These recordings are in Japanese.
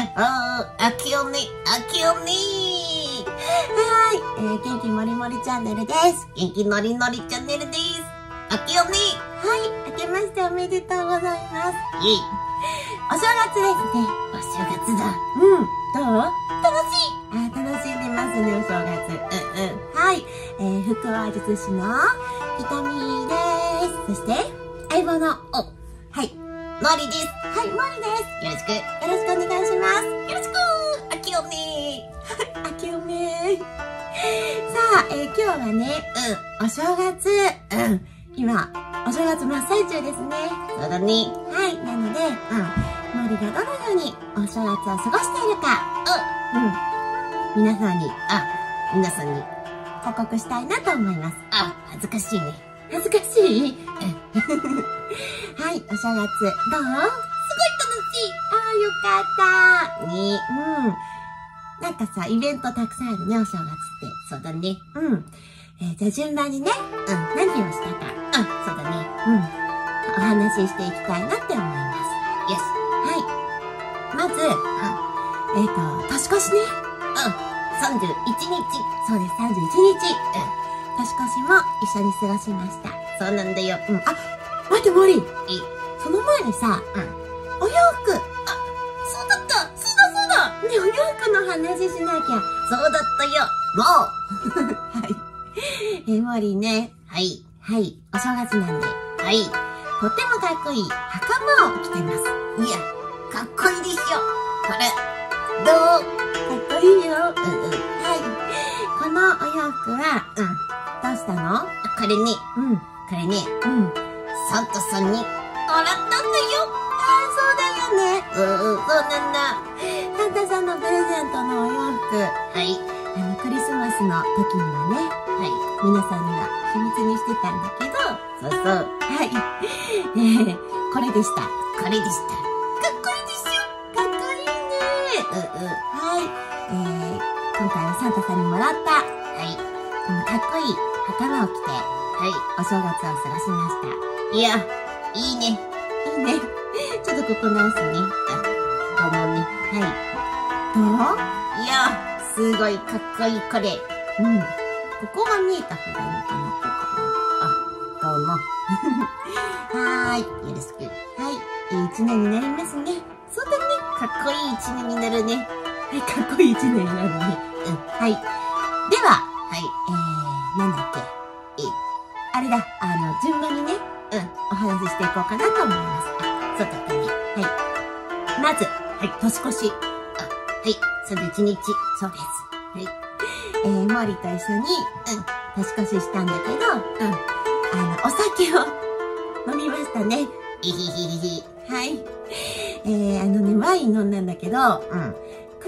は。やっほー、あきおね、あきおねはい、えー、元気もりもりチャンネルです。元気のりのりチャンネルです。あきおねはい、明けましておめでとうございます。イェイ。お正月ですね。お正月だ。うん。どう？楽しいあー楽しんでますね、お正月。うんうん。はい。えー、福は術師のひとみです。そして、相棒の、お、はい。のりです。はい、のりです。よろしく。よろしくお願いします。よろしくあきおめあきおめさあ、えー、今日はね、うん、お正月、うん、今、お正月真っ最中ですね。そうだね。はい、なので、うん、のりがどのようにお正月を過ごしているか、うん、うん、皆さんに、あ、皆さんに報告したいなと思います。あ、恥ずかしいね。恥ずかしい？はい、お正月、どう？すごい楽しいあー、よかったね、うん。なんかさ、イベントたくさんあるね、お正月って。そうだね。うん。えー、じゃあ順番にね、うん、何をしたか。うん、そうだね。うん。お話ししていきたいなって思います。よし。はい。まず、うん、えっ、ー、と、年越しね。うん。31日。そうです、31日。うん。年越しも一緒に過ごしました。そうなんだよ。うん。あ、待って、モリー。え、その前にさ、うん。お洋服。あ、そうだった。そうだそうだ。ね、お洋服の話しなきゃ。そうだったよ。もう。はい。えー、モリーね。はい。はい。お正月なんで。はい。とってもかっこいい袴を着てます。いや、かっこいいでしょ。これ、どう？かっこいいよ。うんうん。はい。このお洋服は、うん。どうしたの？これね。うん。これね。うん。サンタさんにもらったんだよ。ああ、そうだよね。うんうん、そうなんだ。サンタさんのプレゼントのお洋服。はい。あの、クリスマスの時にはね。はい。皆さんには秘密にしてたんだけど。そうそう。はい。えー、これでした。これでした。かっこいいでしょかっこいいね。うんうん。はい。えー、今回はサンタさんにもらった。はい。このかっこいい袴を着て、はい。お正月を過ごしました。いや、いいね。いいね。ちょっとここ直すね。あ、どうもね。はい。どう？いや、すごいかっこいい、これ。うん。ここが見えた方がいいのかな。あ、どうも。はーい。よろしく。はい。いい一年になりますね。そうだね。かっこいい一年になるね。はい、かっこいい一年になるね。うん。はい。では、はい。えー、なんだっけ。えあれだ。あの、順番にね、うん、お話ししていこうかなと思います。あ、そうだったね。はい。まず、はい、年越し。あ、はい、31日。そうです。はい。えー、モーリーと一緒に、うん、年越ししたんだけど、うん、あの、お酒を飲みましたね。ひひひひ。はい。えー、あのね、ワイン飲んだんだけど、うん。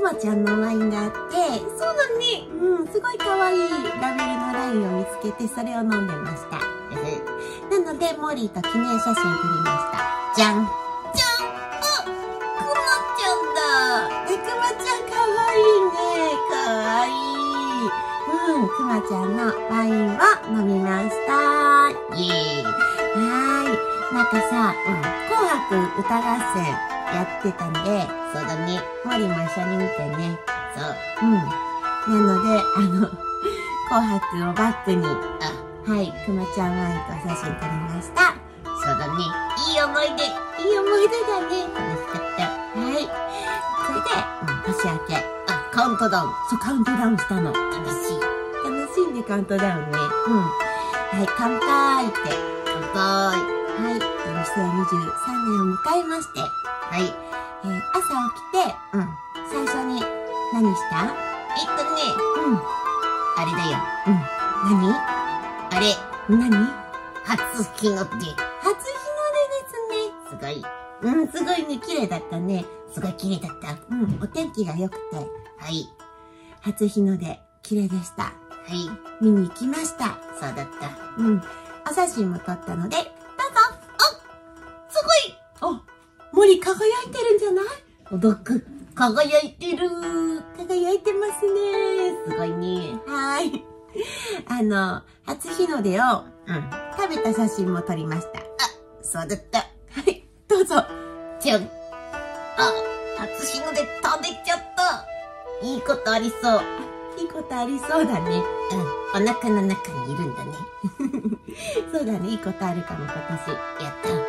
くまちゃんのワインがあって、そうだね。うん、すごい可愛いラベルのラインを見つけて、それを飲んでました。なので、モーリーと記念写真撮りました。じゃん。じゃんあ、くまちゃんだ。え、くまちゃん可愛いね。可愛いうん、くまちゃんのワインを飲みました。イェーイ。はーい。なんかさ、うん、紅白歌合戦やってたんで、そうだね。モーリーも一緒に見てね。そう。うん。なので、あの、紅白をバックに、あ、はい、くまちゃんワインと写真撮りました。そうだね。いい思い出。いい思い出だね。楽しかった。はい。それで、うん、年明け。あ、カウントダウン。そう、カウントダウンしたの。楽しい。楽しいね、カウントダウンね。うん。はい、乾杯って。乾杯。はい。2023年を迎えまして。はい。えー、朝起きて、うん。最初に何した？えっとね、うん。あれだよ。うん。何？あれ、何？初日の出。初日の出ですね。すごい。うん、すごいね、綺麗だったね。すごい綺麗だった。うん、お天気が良くて。はい。初日の出、綺麗でした。はい。見に行きました。そうだった。うん。お写真も撮ったので、あ森輝いてるんじゃない？おどく。輝いてる。輝いてますね。すごいね。はい。あの、初日の出を、うん、食食べた写真も撮りました。あ、そうだった。はい、どうぞ。じゃん。あ、初日の出食べちゃった。いいことありそう。いいことありそうだね。うん、お腹の中にいるんだね。そうだね、いいことあるかも今年。やった。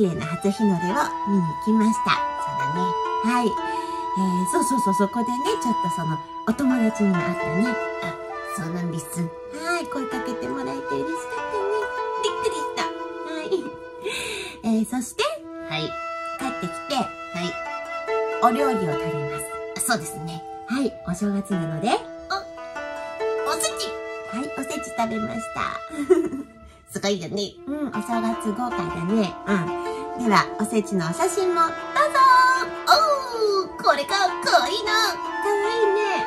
綺麗な初日の出を見に行きました。そうだね。はい。えー、そうそうそう、そこでね、ちょっとその、お友達にも会ったね。あ、そうなんです。はい、声かけてもらえて嬉しかったね。びっくりした。はい。えー、そして、はい。帰ってきて、はい。お料理を食べます。あそうですね。はい、お正月なので、はおせちい、おせち食べました。すごいよね。うん、お正月豪華だね。うん。では、おせちのお写真も、どうぞおー、これが可愛いな。かわいいね。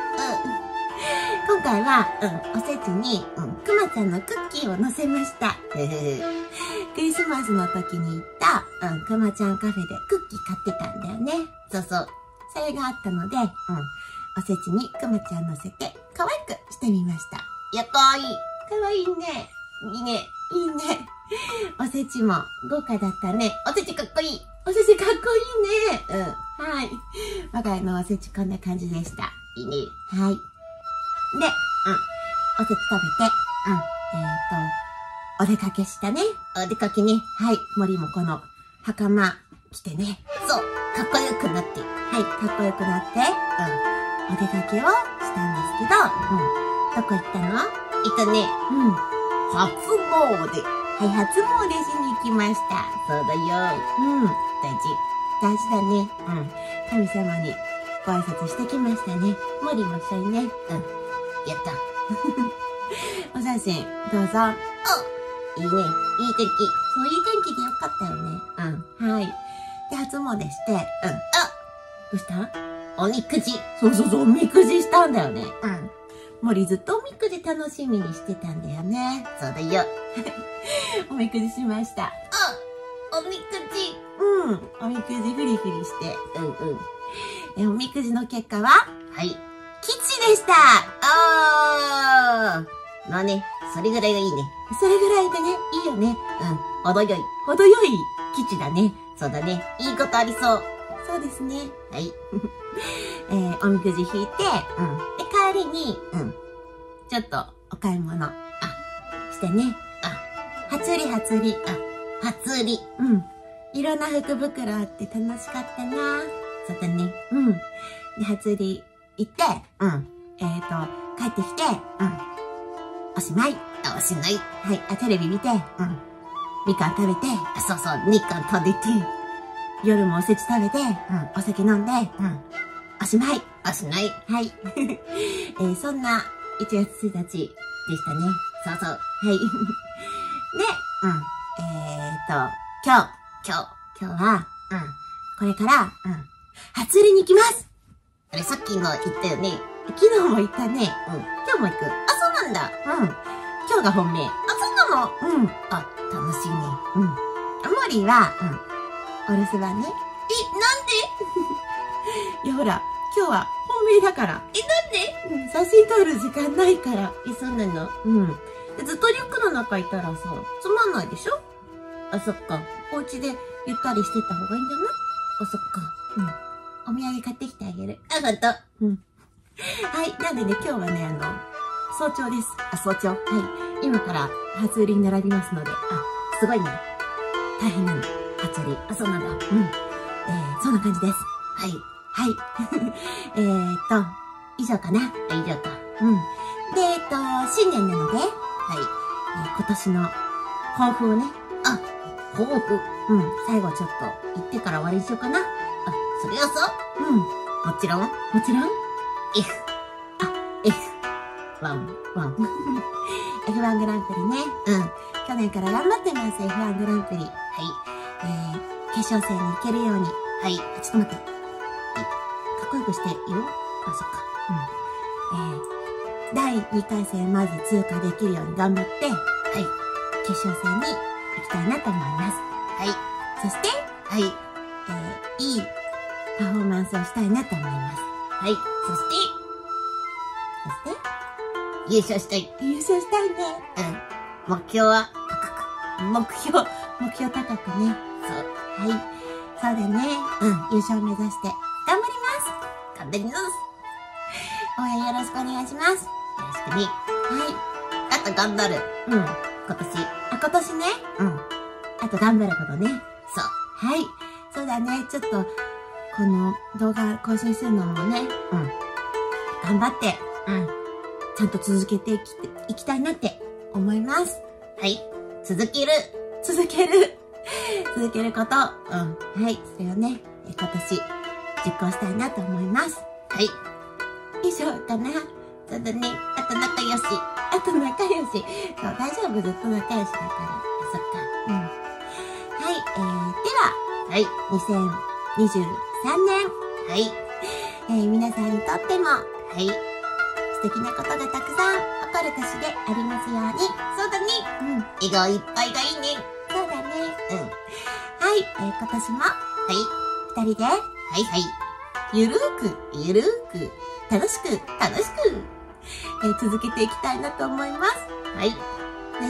うん。今回は、うん、おせちに、うん、くまちゃんのクッキーを乗せました。クリスマスの時に行った、うん、くまちゃんカフェでクッキー買ってたんだよね。そうそう。それがあったので、うん、おせちにくまちゃん乗せて、可愛くしてみました。やったーいい。かわいいね。いいね。いいね。おせちも豪華だったね。おせちかっこいい。おせちかっこいいね。うん。はい。我が家のおせちこんな感じでした。いいね。はい。で、うん。おせち食べて、うん。えっ、と、お出かけしたね。お出かけね。はい。森もこの袴着てね。そう。かっこよくなって。はい。かっこよくなって、うん。お出かけをしたんですけど、うん。どこ行ったの？いたね。うん。初詣。はい。初詣しに行きました。そうだよ。うん。大大事だね。うん。神様にご挨拶してきましたね。森も一緒にね。事。やった。お写真、どうぞ。いいね。いい天気。そう、いい天気でよかったよね。うん。はい。で、初詣して、うん。あどうした？おみくじ。そうそうそう、おみくじしたんだよね。うん。森ずっとおみくじ楽しみにしてたんだよね。そうだよ。おみくじしました。あ、おみくじ。うん。おみくじフリフリして。うんうん。え、おみくじの結果は、はい。吉でしたあー。まあね、それぐらいがいいね。それぐらいでね、いいよね。うん。程よい。程よい吉だね。そうだね。いいことありそう。そうですね。はい。えー、おみくじ引いて、うん。で、帰りに、うん、ちょっとお買い物、あ、してね。あ、初売り初売り、あ、初売り。うん。いろんな福袋あって楽しかったなそうだね。うん。で、初売り行って、うん。えっ、ー、と、帰ってきて、うん。おしまい。あ、おしない。はい、あ、テレビ見て、うん。みかん食べて、あ、そうそう。みかん食べて。夜もおせち食べて、うん、お酒飲んで、うん。おしまい。あ、しない。はい。えー、そんな1月1日でしたね。そうそう。はい。と、今日、今日。今日は、うん。これから、うん。初売りに行きますあれ、さっきの言ったよね。昨日も行ったね。うん。今日も行く。あ、そうなんだ。うん。今日が本命。あ、そうなの？うん。あ、楽しいね。うん。モーリーは、うん。お留守番ね。え、いや、ほら、今日は本命だから。なんで？うん。写真撮る時間ないから。え、そうなの？うん。でずっとリュックの中いたらさ、つまんないでしょ？あ、そっか。お家でゆったりしてた方がいいんじゃない？あ、そっか。お土産買ってきてあげる。あ、ほんと。はい。なんでね、今日はね、あの、早朝です。あ、早朝。はい。今から初売りに並びますので、あ、すごいね。大変なの。初売り。あ、そうなんだ。うん。えー、そんな感じです。はい。はい。えーっと、以上かな。あ、以上か。うん。で、えーっと、新年なので、はい。えー今年の抱負をね、抱負。うん、最後ちょっと言ってから終わりにしようかな。あ、それはさ、うん。ももちろん、ちろん？F。あ、F。ワン。ワン。F1 グランプリね。うん。去年から頑張ってます、F1 グランプリ。はい。えー、決勝戦に行けるように。はい。あちょっと待って。かっこよくしていいよ。あ、そっか。えー、第2回戦まず通過できるように頑張って、はい。決勝戦に行きたいなと思います。はい。そして、はい。えー、いいパフォーマンスをしたいなと思います。はい。そして、そして、優勝したい。優勝したいね。うん。目標は、目標、目標高くね。そう。はい。そうだね。うん。優勝目指して、頑張ります。頑張ります。よ 応援よろしくお願いします。ろしくね。はあと頑張る。い。うん。今年。あ、今年ね。うん。あと頑張ることね。そう。はい。そうだね。ちょっと、この動画更新するのもね、うん。頑張って、うん。ちゃんと続けていきていきたいなって思います。はい。続ける。続ける。続けること。うん。はい。それをね、え今年、実行したいなと思います。はい。以上かな。そうだね。あと仲良し。あと仲良し。そう、大丈夫？ずっと仲良しだから。そっか。うん。はい。えー、では、はい。2023年、はい。えー皆さんにとってもはい。素敵なことがたくさん起こる年でありますように。そうだね。うん。笑顔いっぱいがいいね。そうだね。うん。はい。えー今年もはい。二人で、はいはい。ゆるーく、ゆるーく、楽しく、楽しく、えー続けていきたいなと思います。はい。よ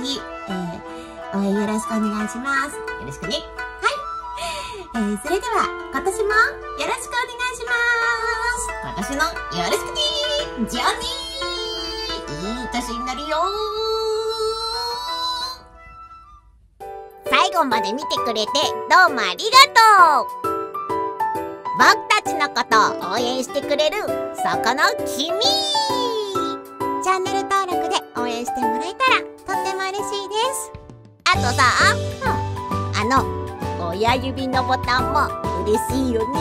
ぜひ、えー応援よろしくお願いします。ろしくね。えーそれでは、今年もよろしくお願いします。今年のよろしくねじゃあねいい年になるよ最後まで見てくれてどうもありがとう僕たちのことを応援してくれるそこの君チャンネル登録で応援してもらえたらとっても嬉しいです。あとさあの親指のボタンも嬉しいよね。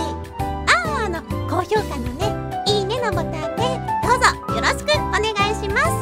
ああの高評価のねいいねのボタンねどうぞよろしくお願いします。